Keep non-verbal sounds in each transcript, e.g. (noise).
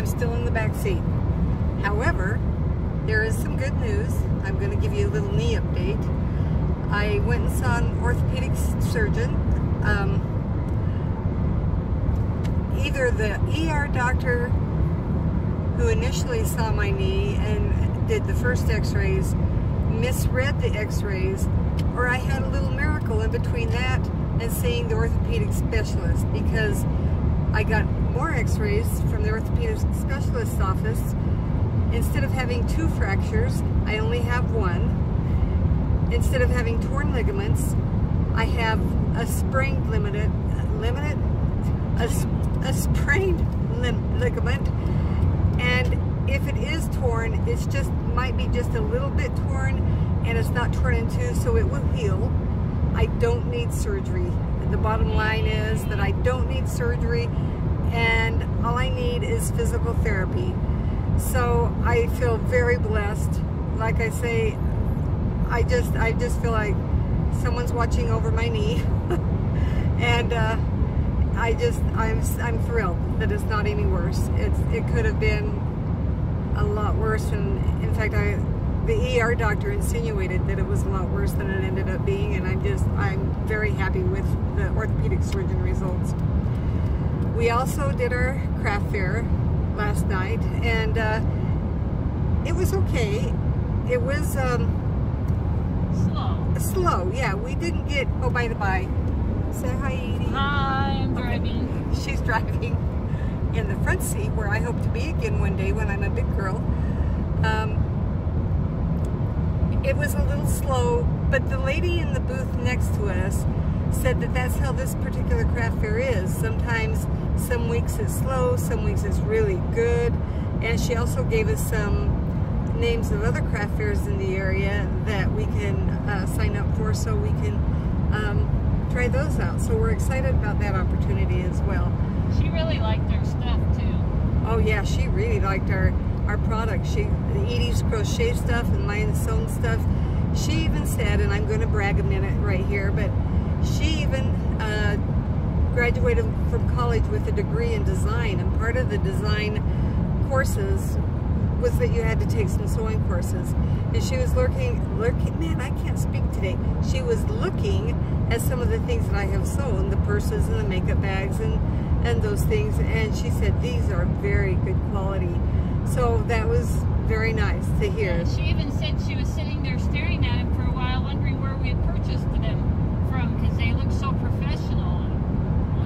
I'm still in the back seat. However, there is some good news. I'm going to give you a little knee update. I went and saw an orthopedic surgeon. Um, either the ER doctor who initially saw my knee and did the first x-rays misread the x-rays or I had a little miracle in between that and seeing the orthopedic specialist because I got more x-rays from the orthopedic specialist's office. Instead of having two fractures, I only have one. Instead of having torn ligaments, I have a sprained limited, limited, a, a sprained ligament. And if it is torn, it's just might be just a little bit torn and it's not torn in two, so it will heal. I don't need surgery. The bottom line is that I don't need surgery and all I need is physical therapy. So I feel very blessed. Like I say, I just I just feel like someone's watching over my knee, (laughs) and uh, I just I'm I'm thrilled that it's not any worse. It's it could have been a lot worse, and in fact I the ER doctor insinuated that it was a lot worse than it ended up being, and I'm just I'm very happy with the orthopedic surgeon results. We also did our craft fair last night, and uh, it was okay. It was um, slow. Slow, yeah. We didn't get. Oh, by the by, say hi, Edie. Hi, I'm driving. Okay. (laughs) She's driving in the front seat, where I hope to be again one day when I'm a big girl. Um, it was a little slow, but the lady in the booth next to us said that that's how this particular craft fair is. Sometimes some weeks it's slow, some weeks it's really good. And she also gave us some names of other craft fairs in the area that we can uh, sign up for so we can um, try those out. So we're excited about that opportunity as well. She really liked our stuff too. Oh yeah, she really liked our, our product. She the Edie's crochet stuff and mine sewn stuff. She even said, and I'm going to brag a minute right here, but she even uh, graduated from college with a degree in design, and part of the design courses was that you had to take some sewing courses. And she was looking, looking, man, I can't speak today. She was looking at some of the things that I have sewn, the purses and the makeup bags and, and those things. And she said, these are very good quality. So that was very nice to hear. Yeah, she even said she was sitting there staring at him for a while, wondering where we had purchased them from, because they look so professional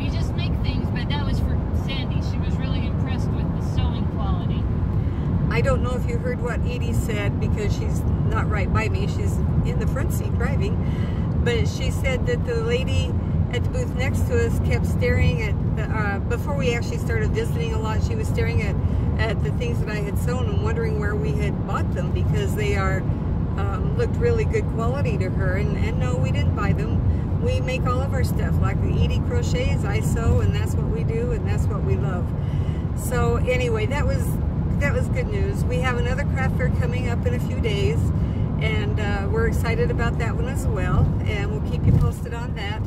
we just make things, but that was for Sandy. She was really impressed with the sewing quality. I don't know if you heard what Edie said because she's not right by me. She's in the front seat driving. But she said that the lady at the booth next to us kept staring at, the, uh, before we actually started visiting a lot, she was staring at, at the things that I had sewn and wondering where we had bought them because they are um, looked really good quality to her. And, and no, we didn't buy them we make all of our stuff. Like the Edie crochets, I sew, and that's what we do, and that's what we love. So anyway, that was that was good news. We have another craft fair coming up in a few days, and uh, we're excited about that one as well. And we'll keep you posted on that.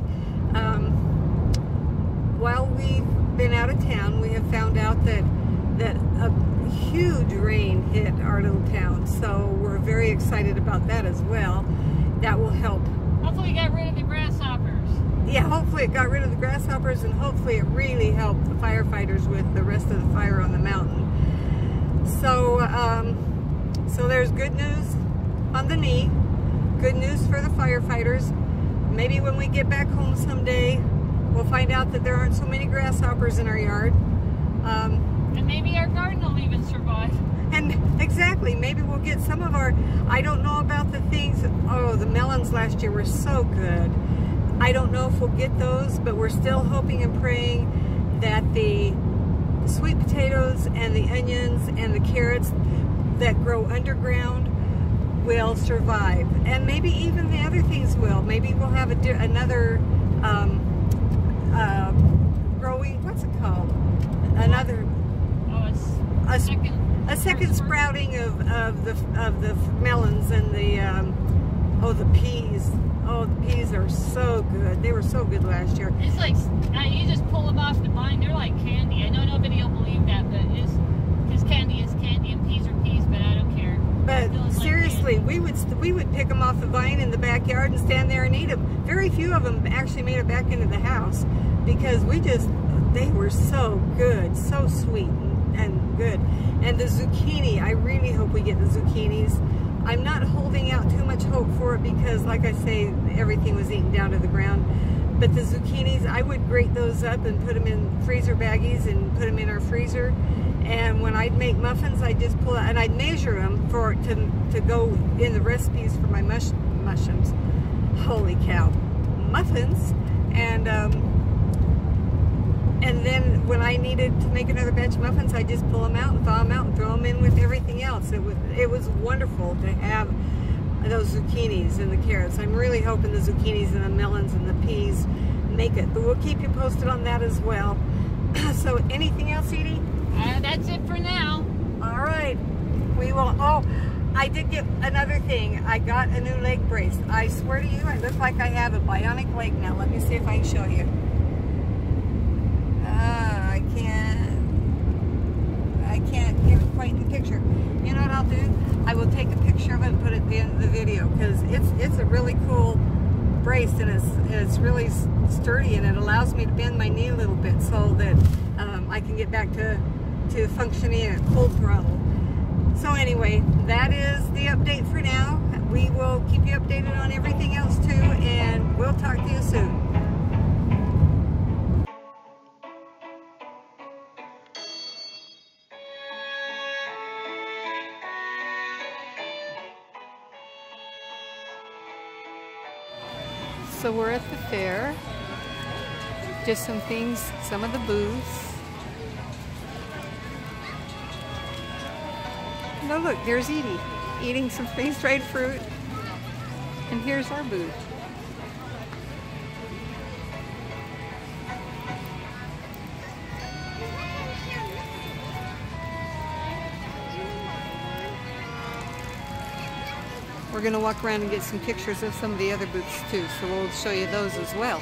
While we've been out of town, we have found out that that a huge rain hit our little town. So we're very excited about that as well. That will help Hopefully it got rid of the grasshoppers. Yeah, hopefully it got rid of the grasshoppers and hopefully it really helped the firefighters with the rest of the fire on the mountain. So, um, so there's good news on the knee, good news for the firefighters. Maybe when we get back home someday, we'll find out that there aren't so many grasshoppers in our yard. Um, and maybe our garden will even survive. And exactly, maybe we'll get some of our, I don't know about the things, oh, the melons last year were so good. I don't know if we'll get those, but we're still hoping and praying that the sweet potatoes and the onions and the carrots that grow underground will survive. And maybe even the other things will. Maybe we'll have a, another um, uh, growing, what's it called? Another, oh, a second a second sprouting of, of the of the melons and the um, oh the peas. Oh, the peas are so good. They were so good last year. It's like you just pull them off the vine. They're like candy. I know nobody will believe that, but it's Because candy is candy and peas are peas, but I don't care. But Still is like seriously, we would we would pick them off the vine in the backyard and stand there and eat them. Very few of them actually made it back into the house because we just they were so good, so sweet and, and good. And the zucchini, I really hope we get the zucchinis. I'm not holding out too much hope for it because, like I say, everything was eaten down to the ground. But the zucchinis, I would grate those up and put them in freezer baggies and put them in our freezer. And when I'd make muffins, I'd just pull out and I'd measure them for to to go in the recipes for my mush, mushrooms. Holy cow, muffins! And um, and then when I needed to make another batch of muffins, I just pull them out and thaw them out and throw them in with everything else. It was it was wonderful to have those zucchinis and the carrots. I'm really hoping the zucchinis and the melons and the peas make it. But we'll keep you posted on that as well. (clears throat) so anything else, Edie? Uh, that's it for now. All right. We will. Oh, I did get another thing. I got a new leg brace. I swear to you, I look like I have a bionic leg now. Let me see if I can show you. Ah, I can't. I can't get quite the picture. You know what I'll do? I will take a picture of it and put it at the end of the video because it's it's a really cool brace and it's it's really sturdy and it allows me to bend my knee a little bit so that um, I can get back to to functioning at full throttle. So anyway, that is the update for now. We will keep you updated on everything else too, and we'll talk to you soon. So we're at the fair. Just some things, some of the booths. No, look, there's Edie eating some freeze-dried fruit. And here's our booth. We're going to walk around and get some pictures of some of the other booths too, so we'll show you those as well.